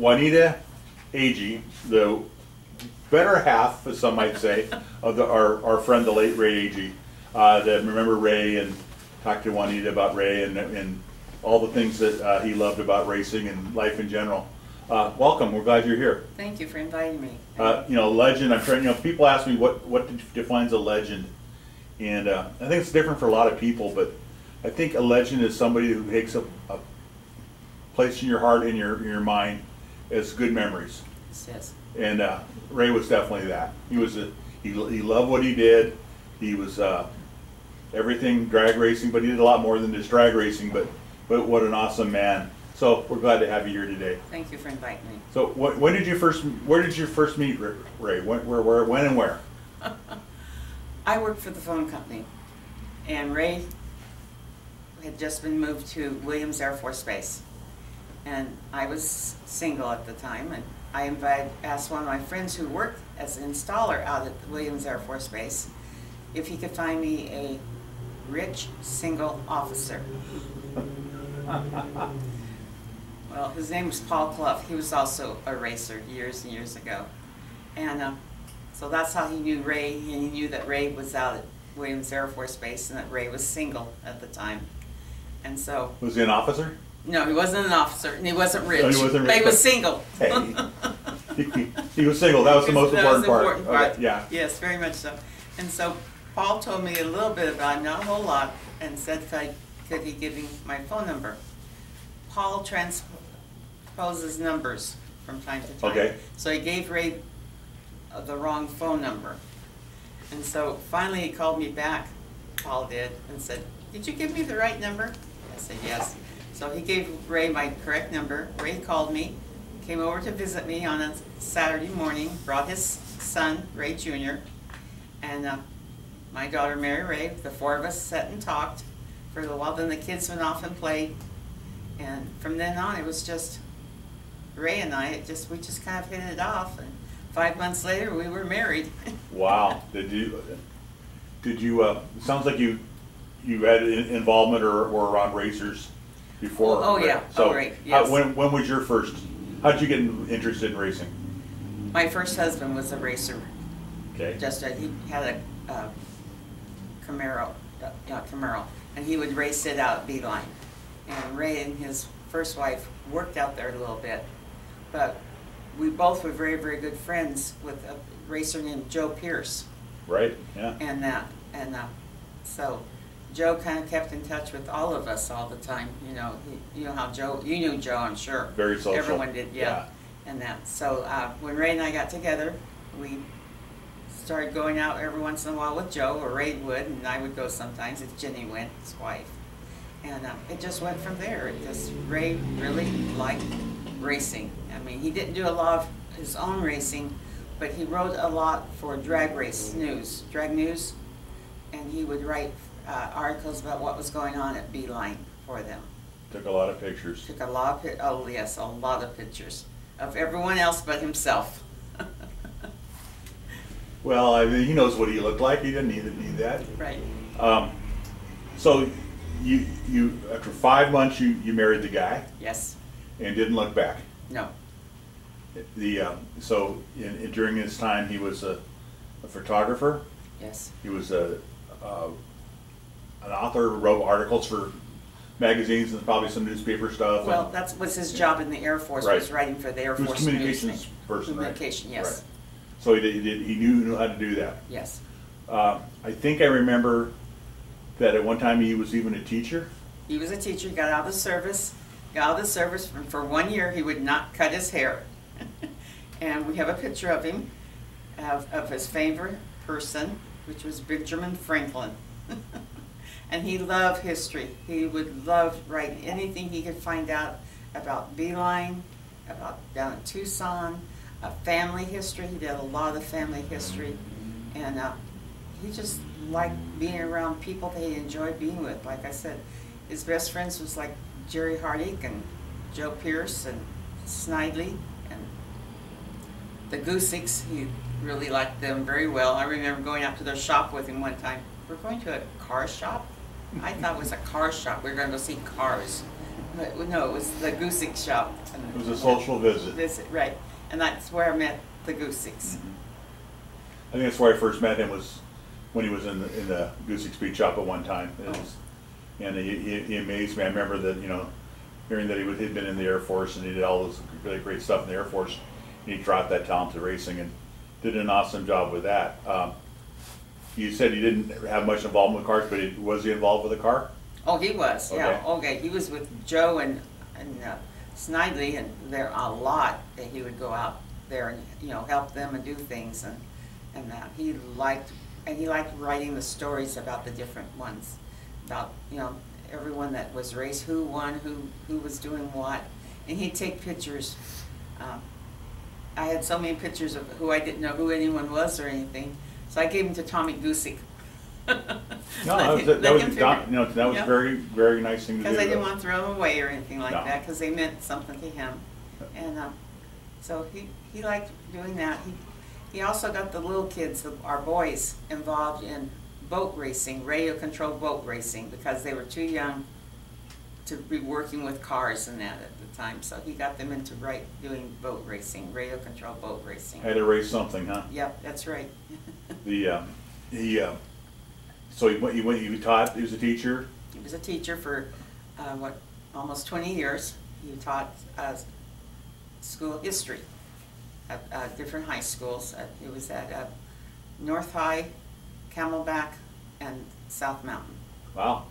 Juanita Agee, the better half, as some might say, of the, our, our friend, the late Ray Agee. Uh, that remember Ray and talked to Juanita about Ray and, and all the things that uh, he loved about racing and life in general. Uh, welcome, we're glad you're here. Thank you for inviting me. Uh, you know, legend, I'm trying, you know, people ask me what, what defines a legend. And uh, I think it's different for a lot of people, but I think a legend is somebody who takes a, a place in your heart and your, in your mind as good memories. Yes. And uh, Ray was definitely that. He was a, he, he loved what he did. He was uh, everything drag racing, but he did a lot more than just drag racing. But but what an awesome man. So we're glad to have you here today. Thank you for inviting me. So what, when did you first? Where did you first meet Ray? When, where, where, when, and where? I worked for the phone company, and Ray had just been moved to Williams Air Force Base, and I was single at the time, and I invited, asked one of my friends who worked as an installer out at Williams Air Force Base if he could find me a rich single officer. well, his name was Paul Clough. He was also a racer years and years ago. And uh, so that's how he knew Ray, and he knew that Ray was out at Williams Air Force Base and that Ray was single at the time. And so. Was he an officer? No, he wasn't an officer, and he wasn't rich. No, he wasn't But he was but- single. Hey, he, he was single. That was the most That was important, the important part. part. Okay, yeah. Yes, very much so. And so Paul told me a little bit about not a whole lot, and said if I, could he give me my phone number. Paul transposes numbers from time to time. Okay. So he gave Ray uh, the wrong phone number. And so finally he called me back, Paul did, and said, did you give me the right number? I said, yes. So he gave Ray my correct number. Ray called me, came over to visit me on a Saturday morning, brought his son, Ray Jr., and uh, my daughter, Mary Ray. The four of us sat and talked for a little while. Then the kids went off and played. And from then on, it was just Ray and I. It just we just kind of hit it off. And five months later, we were married. Wow. Did you? Did you? Uh, sounds like you you had involvement or, or around racers before. Oh, oh, yeah. So Oh, right. how- when when was your first? How did you get interested in racing? my first husband was a racer. Okay. Just uh, he had a uh, Camaro, uh, yeah, Camaro, and he would race it out Beeline. And Ray and his first wife worked out there a little bit, but we both were very, very good friends with a racer named Joe Pierce Right. Yeah. and that, and uh, so Joe kind of kept in touch with all of us all the time. You know, he, you know how Joe, you knew Joe, I'm sure. Very social. Everyone did, yeah, and that. So uh, when Ray and I got together, we started going out every once in a while with Joe, or Ray would, and I would go sometimes if Jenny went, his wife. And uh, it just went from there. It just Ray really liked racing. I mean, he didn't do a lot of his own racing, but he wrote a lot for Drag Race News, Drag News, and he would write uh, articles about what was going on at Beeline for them. Took a lot of pictures. Took a lot of, oh yes, a lot of pictures of everyone else but himself. Well, I mean, he knows what he looked like. He didn't need, need that. Right. Um, so you you after five months you you married the guy Yes. and didn't look back. No. The um, so in, in, during his time he was a, a photographer. Yes. He was a, a an author, wrote articles for magazines and probably some newspaper stuff. Well, and that was his job in the Air Force, was Right. writing for the Air he was Force communications person, right? Communication, yes. Right. So he did, he did. He knew knew how to do that. Yes. Uh, I think I remember that at one time he was even a teacher. He was a teacher, got out of the service, got out of the service, and for one year he would not cut his hair. and we have a picture of him, of, of his favorite person, which was Benjamin Franklin. and he loved history. He would love write anything he could find out about Beeline, about down in Tucson, uh, family history. He did a lot of family history. And uh, he just liked being around people that he enjoyed being with. Like I said, his best friends was like Jerry Hardick and Joe Pierce and Snidely and the Gusicks. He really liked them very well. I remember going out to their shop with him one time. We're going to a car shop. I thought it was a car shop. We were going to see cars. but, no, it was the Gusick shop. It was a social visit. Visit, right, and that's where I met the Gusicks. I think that's where I first met him was when he was in the, in the Goosey Speed Shop at one time. Was- And he, he he amazed me. I remember that, you know, hearing that he was, he'd been in the Air Force and he did all this really great stuff in the Air Force. And he dropped that talent to racing and did an awesome job with that. Um, You said he didn't have much involvement with cars, but he, was he involved with a car? Oh, he was, yeah, Okay. okay, he was with Joe and, and uh, Snidely, and there a lot that he would go out there and, you know, help them and do things and, and that, he liked, and he liked writing the stories about the different ones, about, you know, everyone that was raced, who won, who, who was doing what, and he'd take pictures. Um, I had so many pictures of who I didn't know who anyone was or anything, so I gave them to Tommy Gusick. No, that was, that was, you know, that was Yeah. very, very nice thing to do. Because I didn't want to throw them away or anything like No. that, because they meant something to him. And um, so he, he liked doing that. He, he also got the little kids, the- our boys, involved in boat racing, radio-controlled boat racing, because they were too young to be working with cars and that at the time. So he got them into right, doing boat racing, radio control boat racing. Had to race something, huh? Yep, that's right. The, um, he, uh, so he went, he went, he taught, he was a teacher, He was a teacher for, uh, what, almost twenty years. He taught, uh, school history at, uh, different high schools. Uh, It was at, uh, North High, Camelback, and South Mountain. wow.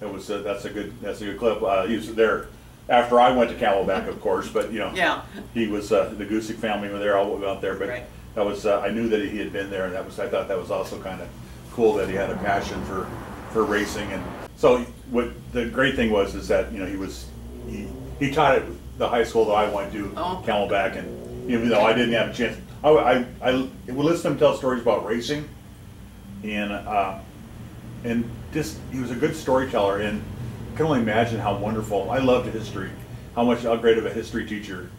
That was, uh, that's a good, that's a good clip, uh, he was there after I went to Camelback, of course, but, you know. Yeah. He was, uh, the Gusick family were there, all out there, but Right. that was, uh, I knew that he had been there, and that was, I thought that was also kind of cool that he had a passion for, for racing, and so what, the great thing was is that, you know, he was, he, he taught at the high school that I went to, Oh. Camelback, and even though I didn't have a chance, I, I, I would listen to him tell stories about racing, and, uh, and just, he was a good storyteller, and can only imagine how wonderful, I loved history, how much, how great of a history teacher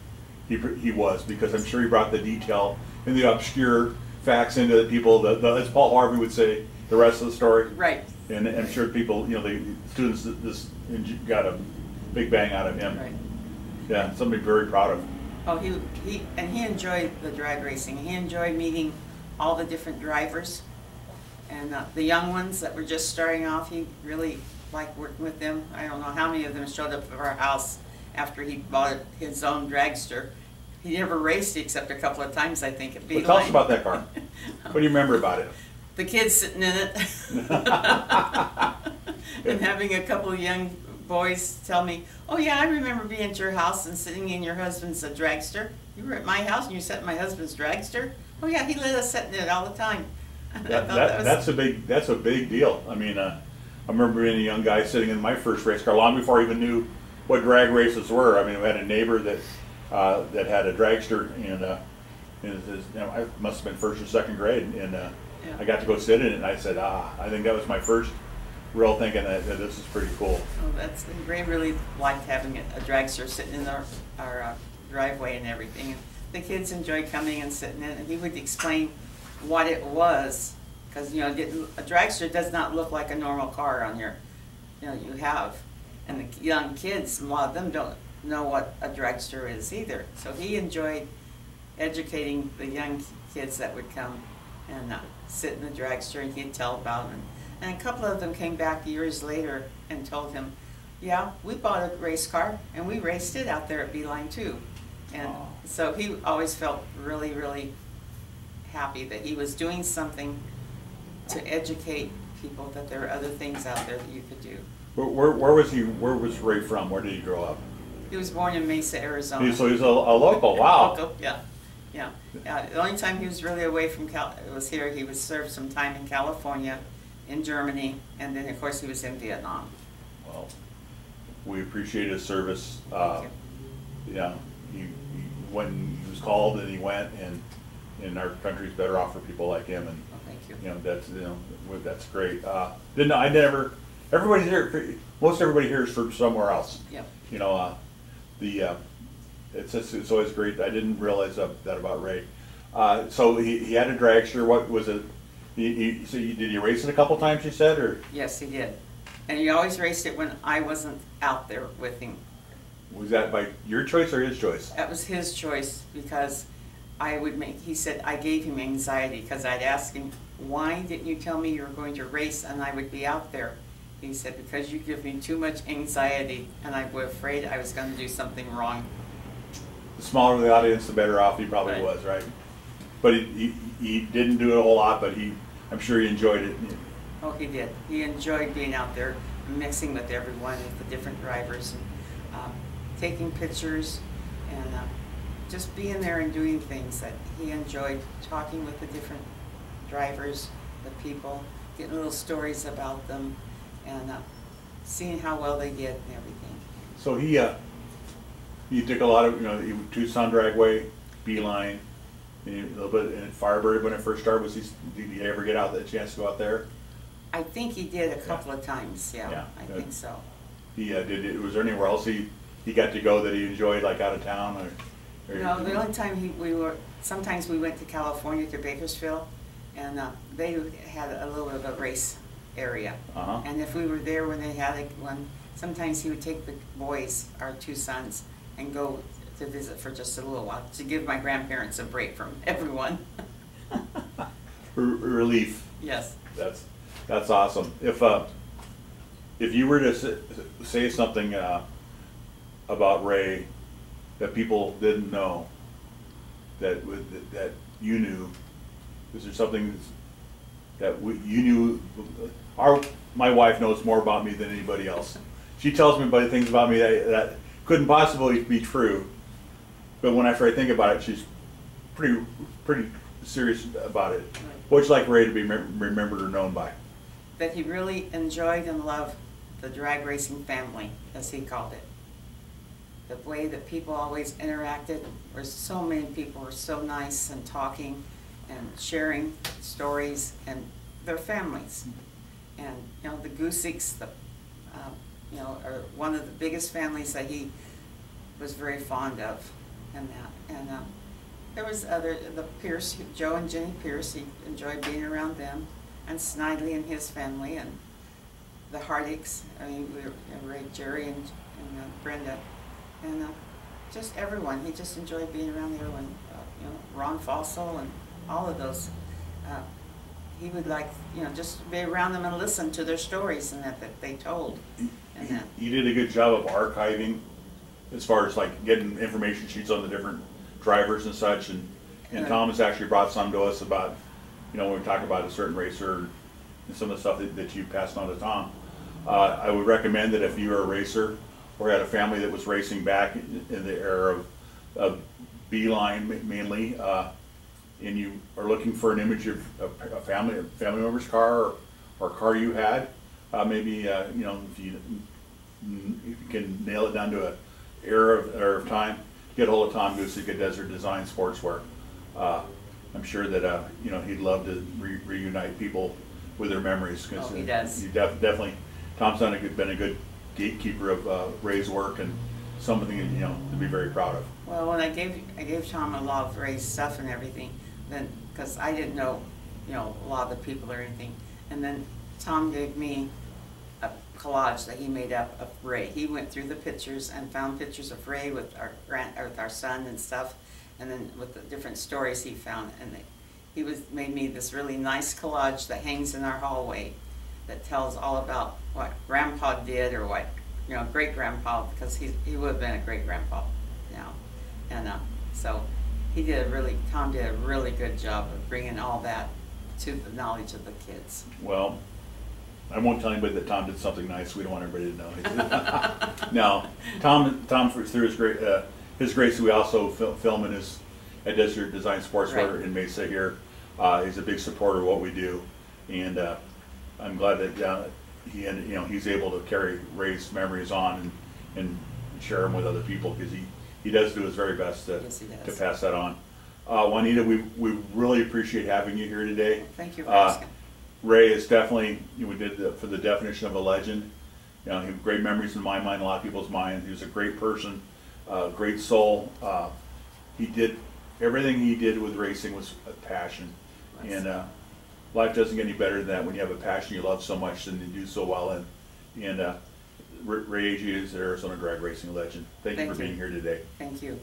he, he was, because I'm sure he brought the detail and the obscure facts into the people, the, the, as Paul Harvey would say, the rest of the story. Right, And I'm sure people, you know, the students, that this, got a big bang out of him. right. Yeah, somebody very proud of. Oh, he, he, and he enjoyed the drag racing. He enjoyed meeting all the different drivers. And uh, the young ones that were just starting off, he really liked working with them. I don't know how many of them showed up at our house after he bought his own dragster. He never raced except a couple of times, I think, at Well, Beeline. tell us about that car. What do you remember about it? The kids sitting in it. and having a couple of young boys tell me, oh yeah, I remember being at your house and sitting in your husband's uh, dragster. You were at my house and you sat in my husband's dragster? Oh yeah, he let us sit in it all the time. I That, that, was- that's a big, that's a big deal. I mean, uh, I remember being a young guy sitting in my first race car, long before I even knew what drag races were. I mean, we had a neighbor that, uh, that had a dragster and, uh, and it was, you know, I must have been first or second grade and, uh, Yeah. I got to go sit in it and I said, ah, I think that was my first real thinking that, that this is pretty cool. Oh, that's, Ray really liked having a a dragster sitting in our, our uh, driveway and everything. And The kids enjoyed coming and sitting in it, and he would explain what it was. Because, you know, a dragster does not look like a normal car on your, you know, you have. And the young kids, a lot of them don't know what a dragster is either. So he enjoyed educating the young kids that would come and uh, sit in the dragster and he'd tell about them. And a couple of them came back years later and told him, yeah, we bought a race car and we raced it out there at Beeline too. And Aw. so he always felt really, really happy that he was doing something to educate people that there are other things out there that you could do. Where, where, where was he, where was Ray from? Where did he grow up? He was born in Mesa, Arizona. He- So he's a, a local, wow. Local, yeah, yeah. Yeah, the only time he was really away from Cal, was here, he was served some time in California, in Germany, and then, of course, he was in Vietnam. Well, we appreciate his service. Uh, Thank yeah, he, he, when he was called and he went and, and our country's better off for people like him and, thank you. you know, that's, you know, that's great. Uh, didn't, I never, everybody's here, most everybody here is from somewhere else. Yep. You know, uh, the, uh, it's, just- it's always great. I didn't realize that, that about Ray. Uh, so he, he had a dragster, what was it? He, he, so you, did he race it a couple times, you said, or? Yes, he did. And he always raced it when I wasn't out there with him. Was that by your choice or his choice? That was his choice because I would make, he said, I gave him anxiety because I'd ask him, why didn't you tell me you were going to race and I would be out there? He said, because you give me too much anxiety and I was afraid I was gonna do something wrong. The smaller the audience, the better off he probably Right. was, right? But he, he, he didn't do it a whole lot, but he, I'm sure he enjoyed it. Oh, he did. He enjoyed being out there, mixing with everyone, with the different drivers, and um, taking pictures, and uh, just being there and doing things that he enjoyed. Talking with the different drivers, the people, getting little stories about them, and uh, seeing how well they did and everything. So he, uh, he took a lot of, you know, he, Tucson Dragway, Beeline, and a little bit, and Firebird when it first started, was he, did he ever get out, the chance to go out there? I think he did a couple of times. Yeah, Yeah, I good. think so. He, uh, did, was there anywhere else he, he got to go that he enjoyed, like out of town or? No, the only time he, we were, sometimes we went to California to Bakersfield, and uh, they had a little bit of a race area. Uh-huh. And if we were there when they had it, when, sometimes he would take the boys, our two sons, and go to visit for just a little while, to give my grandparents a break from everyone. R- Relief. Yes. That's, that's awesome. If, uh, if you were to say something, uh, about Ray that people didn't know, that, would- that you knew, is there something that we- you knew, our, my wife knows more about me than anybody else. She tells me about things about me that, that couldn't possibly be true, but when after I think about it, she's pretty, pretty serious about it. What's like Ray to be mem- remembered or known by? That he really enjoyed and loved the drag racing family, as he called it. The way that people always interacted, where so many people were so nice and talking and sharing stories and their families. And, you know, the Gusicks, the, um, you know, are one of the biggest families that he was very fond of and that. And, um, there was other, the Pierce, Joe and Jenny Pierce, he enjoyed being around them, and Snidely and his family, and the Hardicks, I mean, we were, Jerry and, and uh, Brenda, and, uh, just everyone, he just enjoyed being around when, uh, you know, Ron Fossil and all of those. uh, He would like, you know, just be around them and listen to their stories and that, that they told, and that. You did a good job of archiving as far as like getting information sheets on the different drivers and such and, and Tom has actually brought some to us about, you know, when we talk about a certain racer and some of the stuff that, that you passed on to Tom. Uh, I would recommend that if you are a racer or had a family that was racing back in in the era of, of Beeline mainly, uh, and you are looking for an image of a, family, a family member's car or, or car you had, uh, maybe, uh, you know, if you, if you can nail it down to a era of, era of time, get hold of Tom Gusick at Desert Design Sportswear. Uh, I'm sure that, uh, you know, he'd love to re- reunite people with their memories. 'cause, Oh, he uh, does. You def- definitely, Tom's done a good, been a good gatekeeper of, uh, Ray's work and something, you know, to be very proud of. Well, when I gave, I gave Tom a lot of Ray's stuff and everything, then, because I didn't know, you know, a lot of the people or anything. And then Tom gave me a collage that he made up of Ray. He went through the pictures and found pictures of Ray with our grand, with our son and stuff, and then with the different stories he found. And they- he was, made me this really nice collage that hangs in our hallway that tells all about what grandpa did or what, you know, great grandpa, because he, he would have been a great grandpa now. And, uh, so he did a really, Tom did a really good job of bringing all that to the knowledge of the kids. Well, I won't tell anybody that Tom did something nice. We don't want everybody to know. no, Tom. Tom through his great uh, his grace, we also fil- film in his at Desert Design Sportswear Right. in Mesa here. Uh, he's a big supporter of what we do, and uh, I'm glad that uh, he and you know he's able to carry Ray's memories on and, and share them with other people because he he does do his very best to Yes, to pass that on. Uh, Juanita, we we really appreciate having you here today. Thank you for Uh, asking. Ray is definitely, you know, we did the, for the definition of a legend. You know, he had great memories in my mind, a lot of people's minds. He was a great person, uh, great soul. Uh, he did, everything he did with racing was a passion. And, uh, life doesn't get any better than that when you have a passion you love so much and you do so well and, And uh, Ray Agee is an Arizona drag racing legend. Thank you for you. being here today. Thank you.